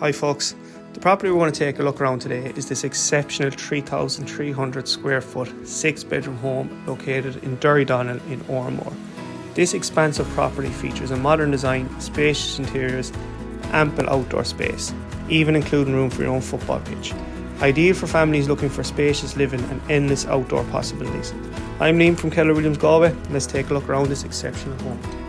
Hi folks, the property we're going to take a look around today is this exceptional 3,300 square foot, six bedroom home located in Derrydonnell in Oranmore. This expansive property features a modern design, spacious interiors, ample outdoor space, even including room for your own football pitch. Ideal for families looking for spacious living and endless outdoor possibilities. I'm Liam from Keller Williams Galway. and Let's take a look around this exceptional home.